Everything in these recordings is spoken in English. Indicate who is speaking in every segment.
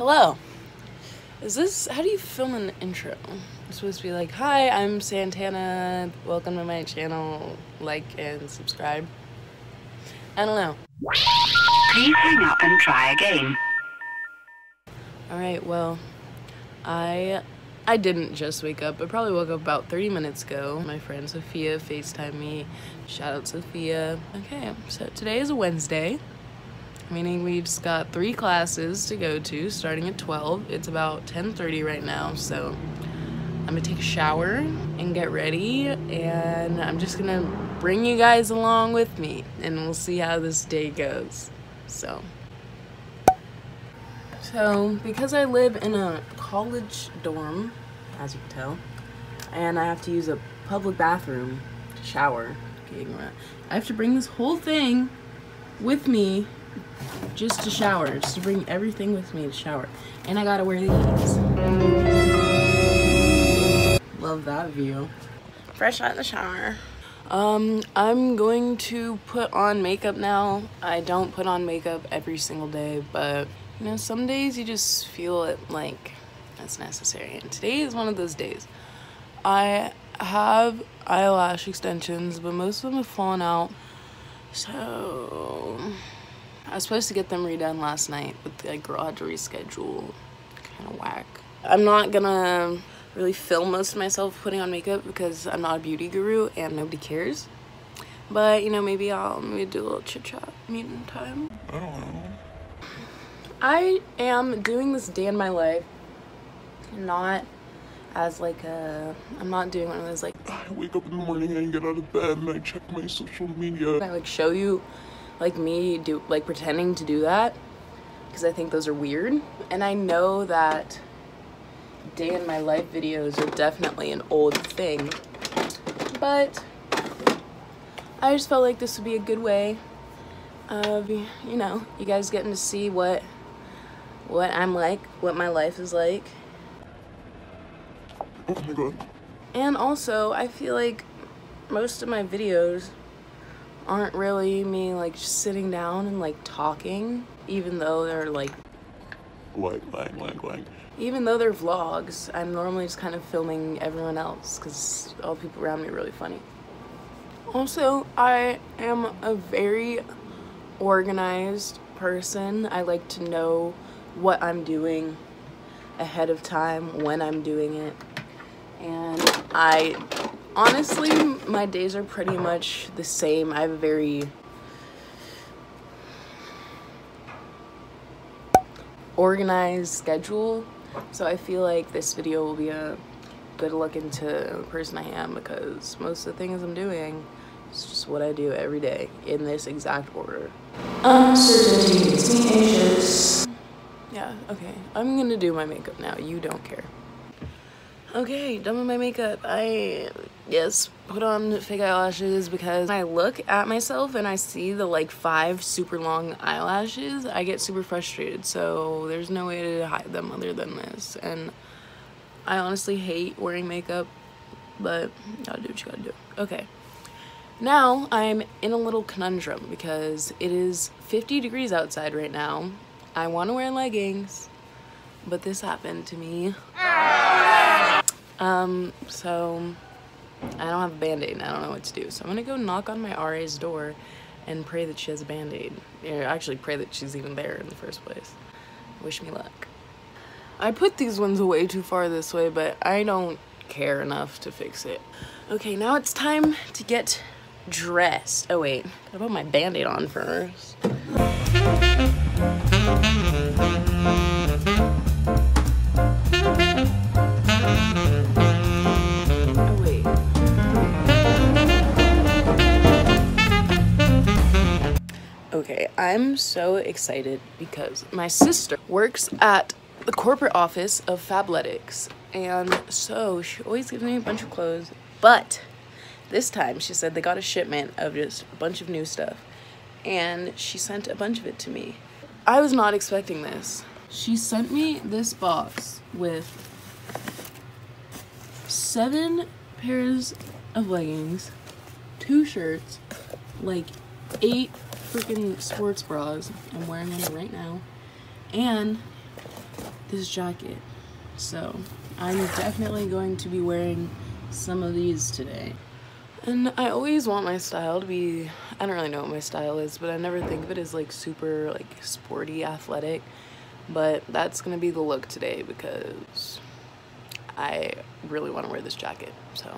Speaker 1: Hello. Is this, how do you film an intro? I'm supposed to be like, hi, I'm Santana, welcome to my channel, like and subscribe. I don't know.
Speaker 2: Please hang up and try again.
Speaker 1: Alright, well, I I didn't just wake up. I probably woke up about 30 minutes ago. My friend Sophia FaceTimed me. Shout out Sophia. Okay, so today is a Wednesday, meaning we just got three classes to go to starting at 12. It's about 10.30 right now, so I'm gonna take a shower and get ready and I'm just gonna bring you guys along with me and we'll see how this day goes. So. So, because I live in a college dorm, as you can tell, and I have to use a public bathroom to shower, I have to bring this whole thing with me just to shower, just to bring everything with me to shower. And I gotta wear these. Love that view. Fresh out of the shower. Um, I'm going to put on makeup now. I don't put on makeup every single day, but you know, some days you just feel it like it's necessary. And today is one of those days. I have eyelash extensions, but most of them have fallen out. So I was supposed to get them redone last night, but the girl had to reschedule. Kind of whack. I'm not gonna really film most of myself putting on makeup because I'm not a beauty guru and nobody cares. But you know, maybe I'll maybe do a little chit chat meeting time. I don't know. I am doing this day in my life not as like a I'm not doing one of those like
Speaker 3: I wake up in the morning and get out of bed and I check my social media.
Speaker 1: I like show you like me do like pretending to do that because I think those are weird and I know that day in my life videos are definitely an old thing but I just felt like this would be a good way of you know you guys getting to see what what I'm like, what my life is like.
Speaker 3: Oh my god.
Speaker 1: And also, I feel like most of my videos aren't really me like just sitting down and like talking, even though they're like
Speaker 3: Lang, lang, lang, lang.
Speaker 1: Even though they're vlogs, I'm normally just kind of filming everyone else because all the people around me are really funny. Also, I am a very organized person. I like to know what I'm doing ahead of time when I'm doing it and I honestly my days are pretty much the same I have a very organized schedule so I feel like this video will be a good look into the person I am because most of the things I'm doing is just what I do every day in this exact order. Uncertainty, yeah, okay. I'm gonna do my makeup now. You don't care. Okay, done with my makeup. I, yes, put on fake eyelashes because I look at myself and I see the like five super long eyelashes, I get super frustrated. So there's no way to hide them other than this. And I honestly hate wearing makeup, but you gotta do what you gotta do. Okay. Now I'm in a little conundrum because it is 50 degrees outside right now I want to wear leggings, but this happened to me. Um, so I don't have a band-aid and I don't know what to do. So I'm gonna go knock on my RA's door and pray that she has a band-aid. Or actually pray that she's even there in the first place. Wish me luck. I put these ones away too far this way, but I don't care enough to fix it. Okay, now it's time to get dressed. Oh wait, I put my band-aid on first. I'm so excited because my sister works at the corporate office of Fabletics and so she always gives me a bunch of clothes but this time she said they got a shipment of just a bunch of new stuff and she sent a bunch of it to me I was not expecting this. She sent me this box with seven pairs of leggings, two shirts, like eight freaking sports bras. I'm wearing one right now. And this jacket. So I'm definitely going to be wearing some of these today. And I always want my style to be, I don't really know what my style is, but I never think of it as like super like sporty athletic. But that's gonna be the look today because I really want to wear this jacket. So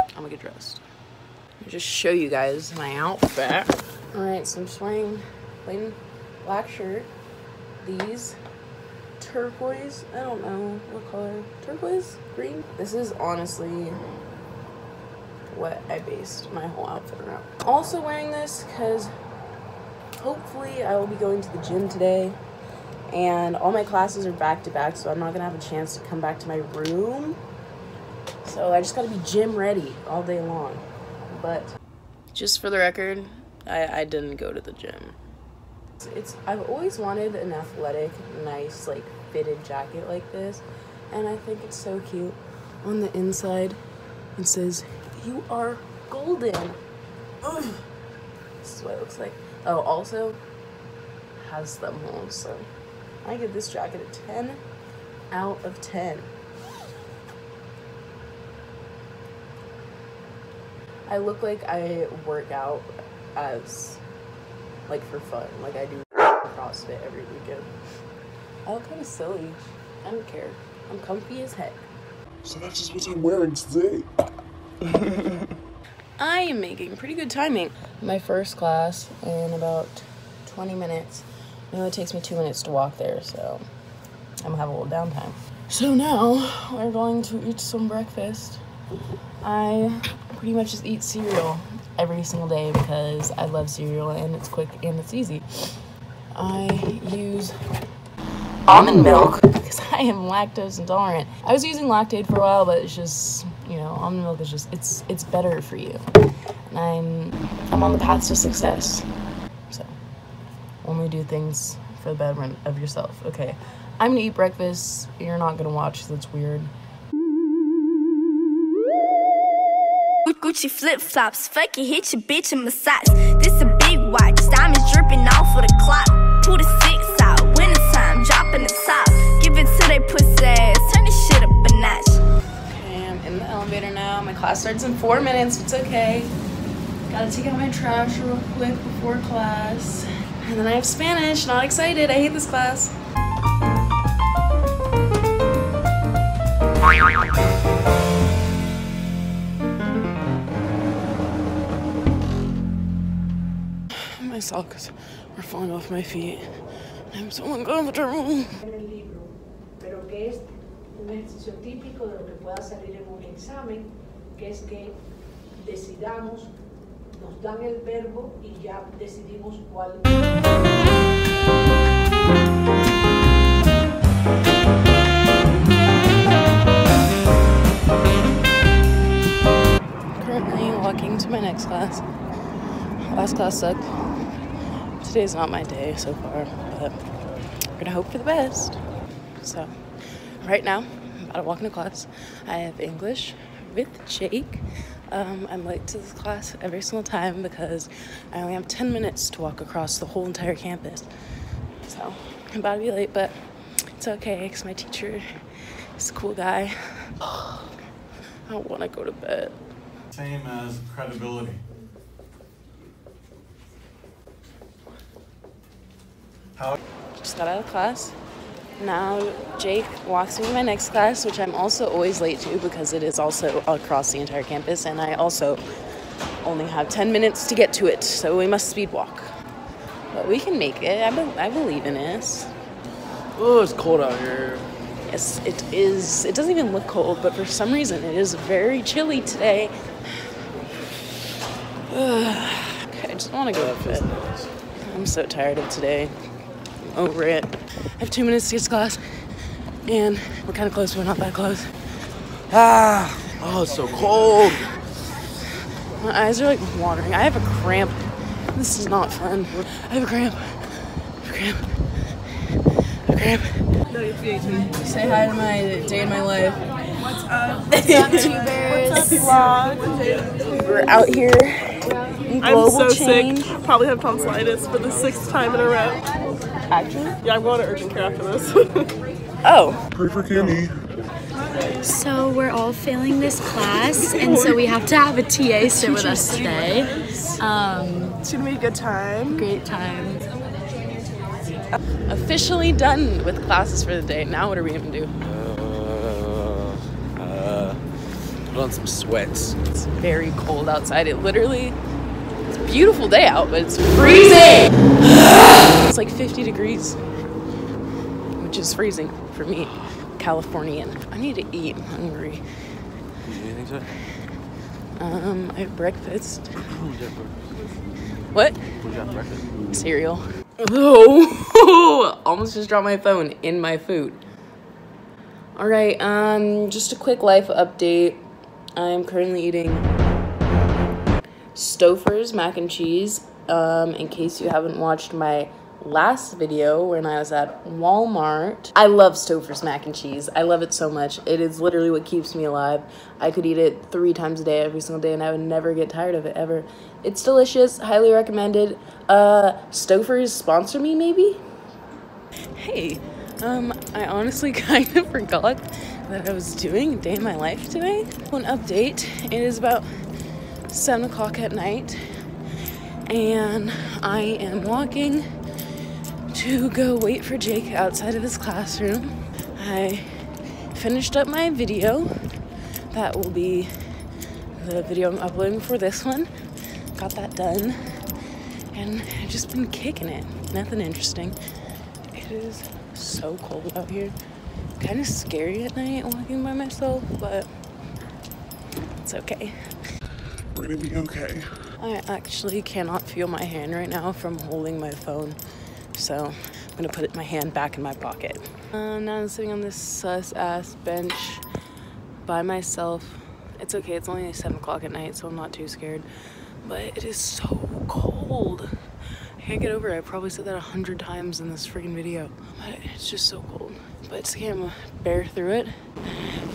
Speaker 1: I'm gonna get dressed. Just show you guys my outfit. All right, so I'm just wearing plain black shirt. These turquoise, I don't know what color, turquoise, green. This is honestly what I based my whole outfit around. Also wearing this because hopefully I will be going to the gym today and all my classes are back to back so I'm not gonna have a chance to come back to my room. So I just gotta be gym ready all day long. But just for the record, I, I didn't go to the gym. It's, it's I've always wanted an athletic, nice, like fitted jacket like this, and I think it's so cute. On the inside, it says, "You are golden." Ugh. This is what it looks like. Oh, also has thumb holes, so I give this jacket a 10 out of 10. I look like I work out as like for fun. Like I do CrossFit every weekend. I look kind of silly. I don't care. I'm comfy as heck.
Speaker 3: So that's just what I'm wearing today.
Speaker 1: I am making pretty good timing. My first class in about 20 minutes. It only takes me two minutes to walk there, so I'm gonna have a little downtime. So now we're going to eat some breakfast. I pretty much just eat cereal every single day because I love cereal and it's quick and it's easy. I use almond mm. milk because I am lactose intolerant. I was using Lactaid for a while, but it's just you know almond milk is just it's it's better for you, and I'm I'm on the path to success. So only do things for the betterment of yourself. Okay, I'm gonna eat breakfast. You're not gonna watch. That's weird.
Speaker 4: Gucci flip flops, fuck it, hit your bitch in massage. This a big watch, diamonds dripping off of the clock. Pull the six out, wintertime, dropping the top. Give it to they pussy ass, turn this shit up a notch.
Speaker 1: Okay, I'm in the elevator now. My class starts in four minutes. It's okay. Gotta take out my trash real quick before class. And then I have Spanish. Not excited. I hate this class. My socks are falling off my feet. I'm so uncomfortable.
Speaker 5: en el libro, pero que es un ejercicio típico de lo que pueda salir en un examen, que es que decidamos, nos dan el verbo y ya decidimos cuál.
Speaker 1: currently walking to my next class. Last class sucked. Today's not my day so far, but we're gonna hope for the best. So, right now, I'm about to walk into class. I have English with Jake. Um, I'm late to this class every single time because I only have 10 minutes to walk across the whole entire campus. So, I'm about to be late, but it's okay because my teacher is a cool guy. I don't want to go to bed.
Speaker 6: Same as credibility. How
Speaker 1: just got out of class. Now Jake walks me to my next class, which I'm also always late to because it is also across the entire campus, and I also only have 10 minutes to get to it, so we must speed walk. But we can make it. I, be- I believe in us.
Speaker 7: Oh, it's cold out here.
Speaker 1: Yes, it is. It doesn't even look cold, but for some reason it is very chilly today. okay, I just want to go to bed. I'm so tired of today. I'm over it. I have two minutes to get to class, and we're kind of close, but we're not that close.
Speaker 7: Ah, oh, it's so cold.
Speaker 1: My eyes are like watering. I have a cramp. This is not fun. I have a cramp. I have a cramp. I have a cramp. Say hi to my day in my life. What's up? What's up, tubers? We're out here in
Speaker 8: I'm so
Speaker 1: change.
Speaker 8: sick. Probably have tonsillitis for the sixth time in a row.
Speaker 1: Actually?
Speaker 8: Yeah, I'm going to urgent care after this.
Speaker 1: Oh.
Speaker 3: Pray for Kenny.
Speaker 9: So we're all failing this class, and so we have to have a TA sit with us today. Um,
Speaker 8: it's gonna be a good time.
Speaker 9: Great time.
Speaker 1: Officially done with classes for the day. Now what are we gonna do?
Speaker 7: Uh, uh, put on some sweats.
Speaker 1: It's very cold outside. It literally, it's a beautiful day out, but it's freezing. It's like 50 degrees, which is freezing for me, Californian. I need to eat. I'm hungry.
Speaker 7: So?
Speaker 1: Um, I have breakfast. What?
Speaker 7: Breakfast?
Speaker 1: Cereal. Oh, almost just dropped my phone in my food. All right, um, just a quick life update. I'm currently eating Stouffer's mac and cheese. Um, in case you haven't watched my last video when I was at Walmart. I love Stouffer's mac and cheese. I love it so much. It is literally what keeps me alive. I could eat it three times a day every single day and I would never get tired of it ever. It's delicious, highly recommended. Uh, Stouffer's sponsor me maybe? Hey, um, I honestly kind of forgot that I was doing a day in my life today. One update, it is about 7 o'clock at night and I am walking to go wait for Jake outside of his classroom. I finished up my video. That will be the video I'm uploading for this one. Got that done. And I've just been kicking it. Nothing interesting. It is so cold out here. Kind of scary at night walking by myself, but it's okay.
Speaker 3: We're gonna be okay.
Speaker 1: I actually cannot feel my hand right now from holding my phone. So I'm gonna put my hand back in my pocket. Uh, now I'm sitting on this sus ass bench by myself. It's okay, it's only 7 o'clock at night, so I'm not too scared. But it is so cold. I can't get over it. I probably said that a hundred times in this freaking video. But it's just so cold. But it's okay, I'm gonna bear through it.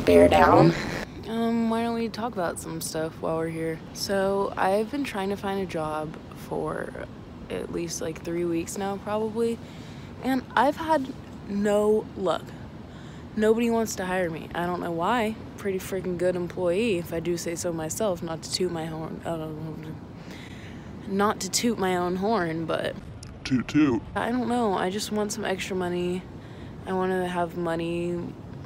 Speaker 1: Bear down. Um, why don't we talk about some stuff while we're here? So, I've been trying to find a job for at least like three weeks now, probably, and I've had no luck. Nobody wants to hire me. I don't know why. Pretty freaking good employee, if I do say so myself. Not to toot my horn. Uh, not to toot my own horn, but
Speaker 3: Toot toot.
Speaker 1: I don't know. I just want some extra money. I want to have money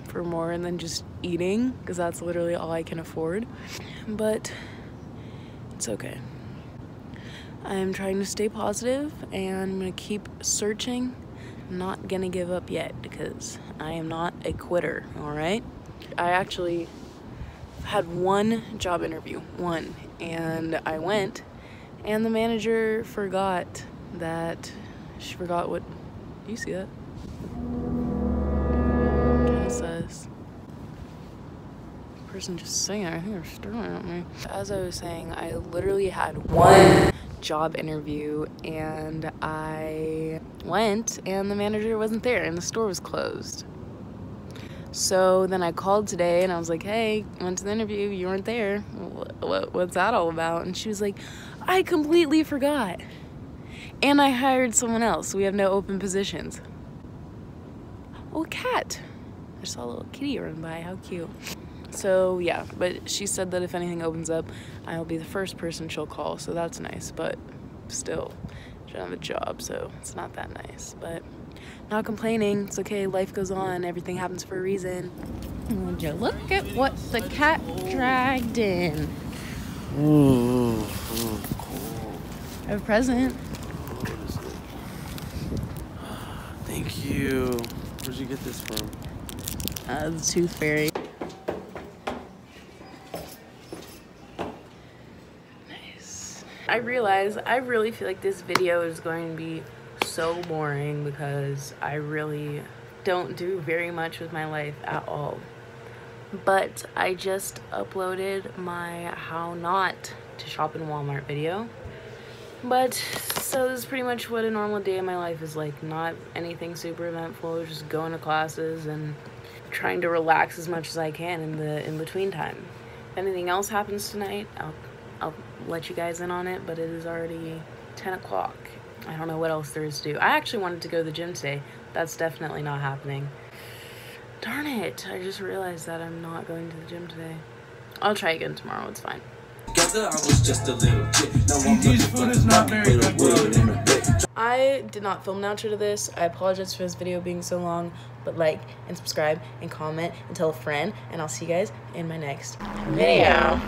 Speaker 1: for more than just eating because that's literally all I can afford. But it's okay. I'm trying to stay positive and I'm to keep searching. I'm Not to give up yet because I am not a quitter, all right? I actually had one job interview, one, and I went and the manager forgot that she forgot what do you see that? Person just saying I think they're staring at me. As I was saying, I literally had one job interview and I went and the manager wasn't there and the store was closed. So then I called today and I was like, hey, went to the interview, you weren't there. What, what, what's that all about? And she was like, I completely forgot. And I hired someone else. We have no open positions. Oh, cat. I saw a little kitty run by. How cute. So, yeah, but she said that if anything opens up, I'll be the first person she'll call. So that's nice, but still, she don't have a job, so it's not that nice. But not complaining. It's okay. Life goes on. Everything happens for a reason. Would you look at what the cat dragged in?
Speaker 7: Ooh, ooh, cold.
Speaker 1: A present.
Speaker 7: What is it? Thank you. Where'd you get this from?
Speaker 1: Uh, the Tooth Fairy. Nice. I realize I really feel like this video is going to be so boring because I really don't do very much with my life at all. But I just uploaded my how not to shop in Walmart video. But so this is pretty much what a normal day in my life is like. Not anything super eventful, just going to classes and trying to relax as much as I can in the in between time. If anything else happens tonight, I'll I'll let you guys in on it, but it is already 10 o'clock I don't know what else there is to do. I actually wanted to go to the gym today. That's definitely not happening. Darn it. I just realized that I'm not going to the gym today. I'll try again tomorrow. It's fine. I did not film an outro to this. I apologize for this video being so long, but like and subscribe and comment and tell a friend, and I'll see you guys in my next video.